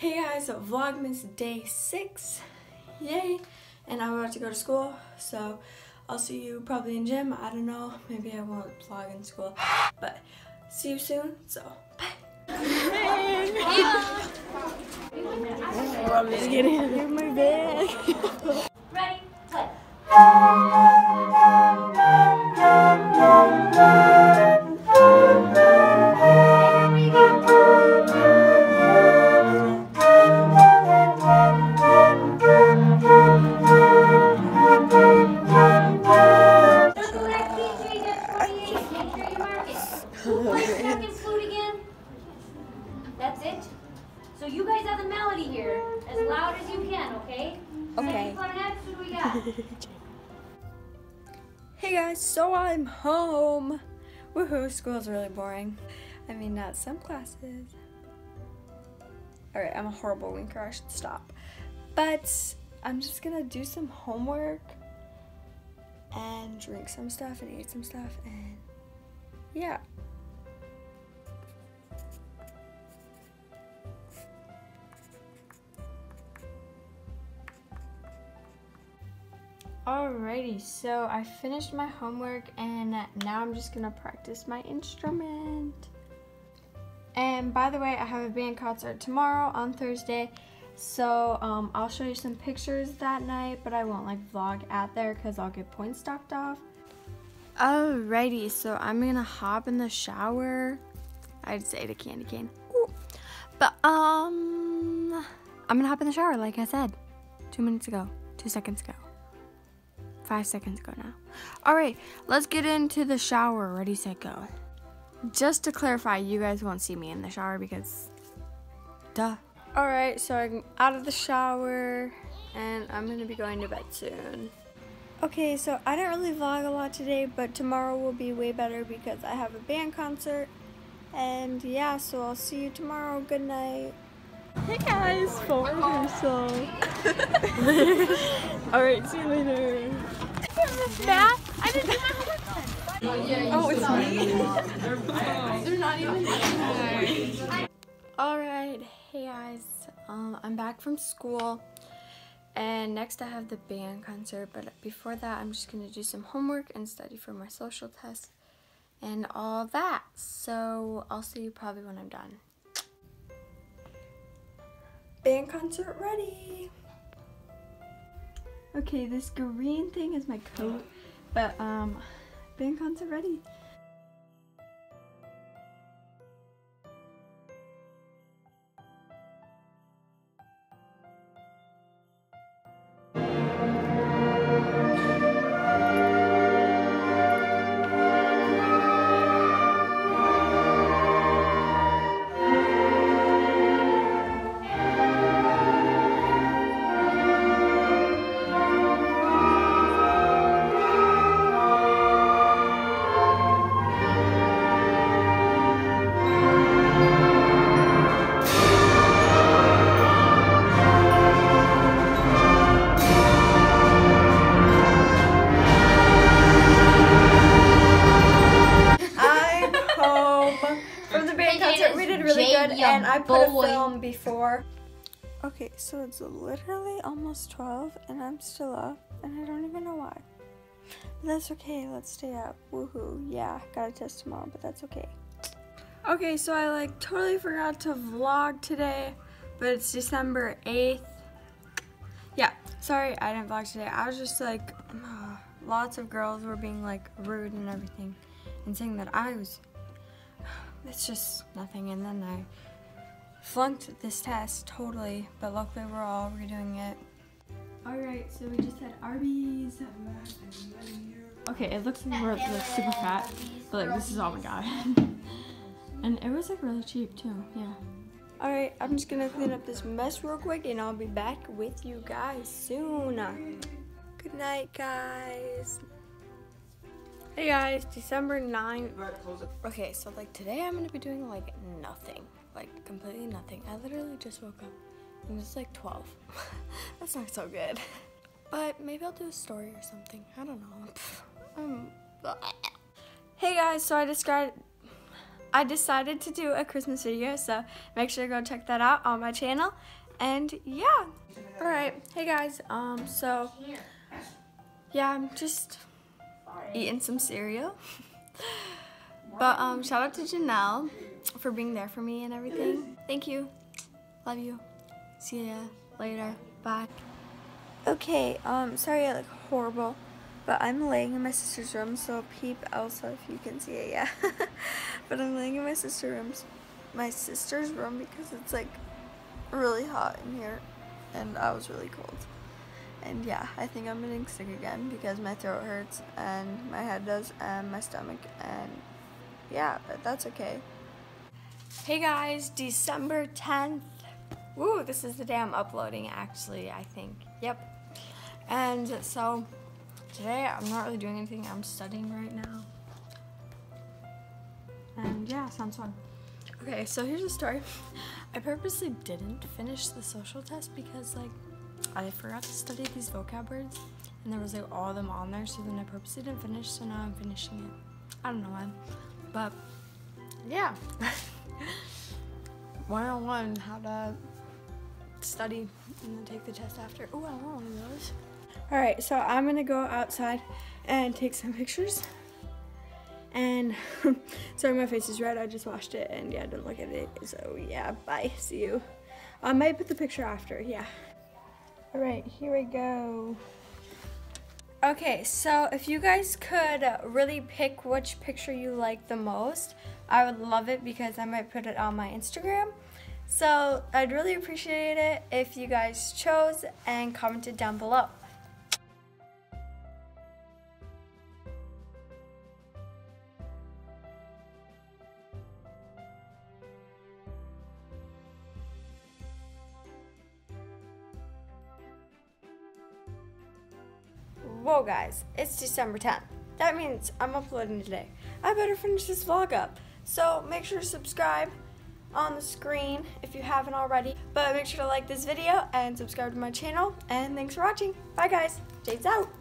Hey guys, Vlogmas day six, yay! And I'm about to go to school, so I'll see you probably in gym. I don't know, maybe I won't vlog in school, but see you soon. So bye. I'm just getting my bag. Ready, play. second flute again? That's it? So you guys have the melody here, as loud as you can, okay? Okay. Ready, clarinets, who do we got? Hey guys, so I'm home. Woohoo, school's really boring. I mean, not some classes. Alright, I'm a horrible winker, I should stop. But I'm just gonna do some homework and drink some stuff and eat some stuff and yeah. Alrighty, so I finished my homework and now I'm just gonna practice my instrument. And by the way, I have a band concert tomorrow on Thursday, so um, I'll show you some pictures that night, but I won't like vlog at there because I'll get points docked off. Alrighty, so I'm gonna hop in the shower. I'd say to candy cane. Ooh. But um, I'm gonna hop in the shower like I said two minutes ago, two seconds ago five seconds ago now. All right, let's get into the shower. Ready, set, go. Just to clarify, you guys won't see me in the shower because, duh. All right, so I'm out of the shower and I'm gonna be going to bed soon. Okay, so I didn't really vlog a lot today, but tomorrow will be way better because I have a band concert. And yeah, so I'll see you tomorrow. Good night. Hey guys, phone rehearsal. All right, see you later. Math? I didn't do my homework. Oh, it's me. They're not even All right, hey guys. Um, I'm back from school, and next I have the band concert. But before that, I'm just gonna do some homework and study for my social test and all that. So I'll see you probably when I'm done. Band concert ready. Okay, this green thing is my coat, but um, band concert ready. From the band concert. We did really good, and I put a film before. Okay, so it's literally almost 12, and I'm still up, and I don't even know why. But that's okay, let's stay up. Woohoo. Yeah, got a test tomorrow, but that's okay. Okay, so I like totally forgot to vlog today, but it's December 8th. Yeah, sorry I didn't vlog today. I was just like, lots of girls were being like rude and everything and saying that I was, it's just nothing. And then I flunked this test totally, but luckily we're all redoing it. All right, so we just had Arby's. Okay, it looks like we're like super fat, but like this is all we got. and it was like really cheap too, yeah. All right, I'm just gonna clean up this mess real quick and I'll be back with you guys soon. Good night, guys. Hey guys, December 9th. Okay, so like today I'm gonna be doing like nothing. Like completely nothing. I literally just woke up and it's like 12. That's not so good. But maybe I'll do a story or something. I don't know. Um, hey guys, so I decided I decided to do a Christmas video, so make sure to go check that out on my channel. And yeah. Alright, hey guys, um, so yeah, I'm just eating some cereal. but um, shout out to Janelle for being there for me and everything. Thank you. Love you. See ya later. Bye. Okay, um, sorry I look horrible, but I'm laying in my sister's room, so peep Elsa if you can see it, yeah. but I'm laying in my sister's room, my sister's room because it's like really hot in here, and I was really cold. And yeah, I think I'm getting sick again because my throat hurts and my head does and my stomach and yeah, but that's okay. Hey guys, December 10th. Woo, this is the day I'm uploading actually, I think. Yep. And so today I'm not really doing anything. I'm studying right now. And yeah, sounds fun. Okay, so here's the story. I purposely didn't finish the social test because like I forgot to study these vocab words and there was like all of them on there so then I purposely didn't finish so now I'm finishing it. I don't know why. But yeah. 101 how to study and then take the test after. Oh, I want one of those. All right, so I'm gonna go outside and take some pictures. And sorry, my face is red. I just washed it and yeah, I didn't look at it. So yeah, bye. See you. I might put the picture after. Yeah. All right, here we go. Okay, so if you guys could really pick which picture you like the most, I would love it because I might put it on my Instagram. So I'd really appreciate it if you guys chose and commented down below. Whoa guys, it's December 10th. That means I'm uploading today. I better finish this vlog up. So make sure to subscribe on the screen if you haven't already. But make sure to like this video and subscribe to my channel. And thanks for watching. Bye guys. Jade's out.